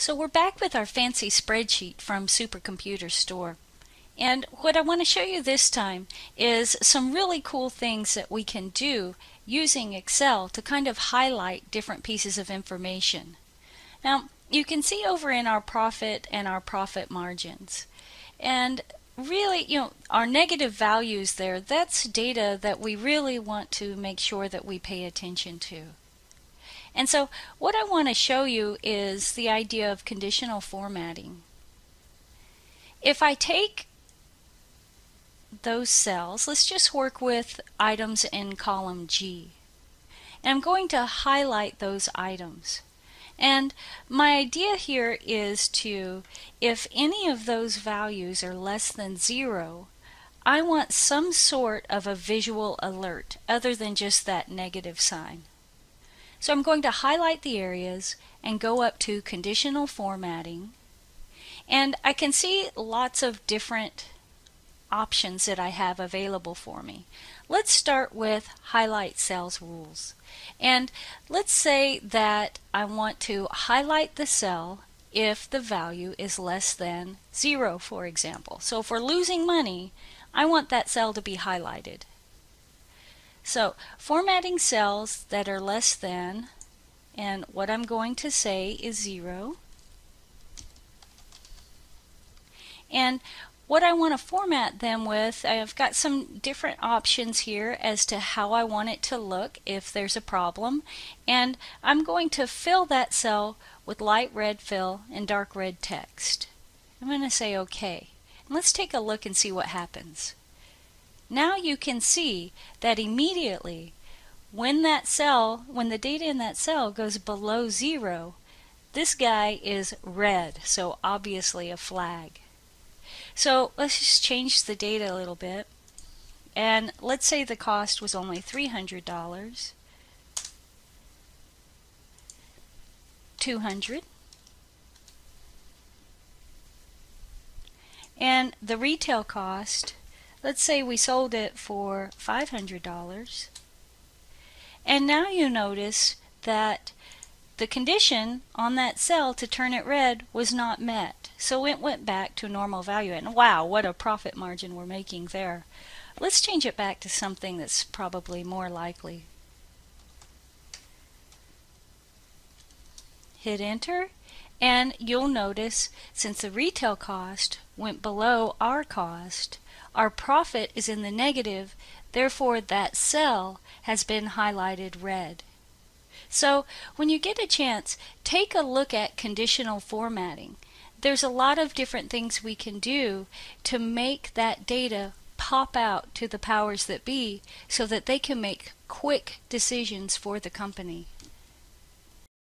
So we're back with our fancy spreadsheet from Supercomputer Store. And what I want to show you this time is some really cool things that we can do using Excel to kind of highlight different pieces of information. Now, you can see over in our profit and our profit margins. And really, you know, our negative values there, that's data that we really want to make sure that we pay attention to. And so what I want to show you is the idea of conditional formatting. If I take those cells, let's just work with items in column G. And I'm going to highlight those items. And my idea here is to, if any of those values are less than zero, I want some sort of a visual alert other than just that negative sign. So I'm going to highlight the areas and go up to conditional formatting. And I can see lots of different options that I have available for me. Let's start with highlight cells rules. And let's say that I want to highlight the cell if the value is less than zero, for example. So if we're losing money, I want that cell to be highlighted. So formatting cells that are less than, and what I'm going to say is 0. And what I want to format them with, I've got some different options here as to how I want it to look if there's a problem. And I'm going to fill that cell with light red fill and dark red text. I'm going to say OK. And let's take a look and see what happens. Now you can see that immediately when that cell, when the data in that cell goes below zero, this guy is red, so obviously a flag. So let's just change the data a little bit. And let's say the cost was only $300. 200 and the retail cost Let's say we sold it for $500. And now you notice that the condition on that cell to turn it red was not met. So it went back to normal value. And wow, what a profit margin we're making there. Let's change it back to something that's probably more likely. Hit enter and you'll notice since the retail cost went below our cost, our profit is in the negative, therefore that cell has been highlighted red. So when you get a chance, take a look at conditional formatting. There's a lot of different things we can do to make that data pop out to the powers that be so that they can make quick decisions for the company.